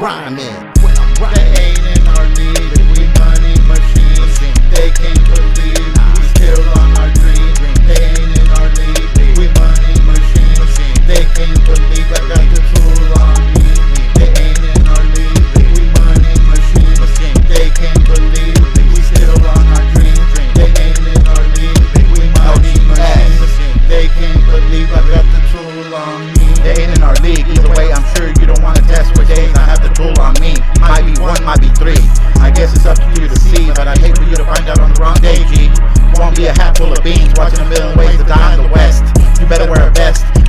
rhyming. might be three. I guess it's up to you to see, but I hate for you to find out on the wrong day, G. Won't be a hat full of beans, watching a million ways to die in the West. You better wear a vest.